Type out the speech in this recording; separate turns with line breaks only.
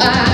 I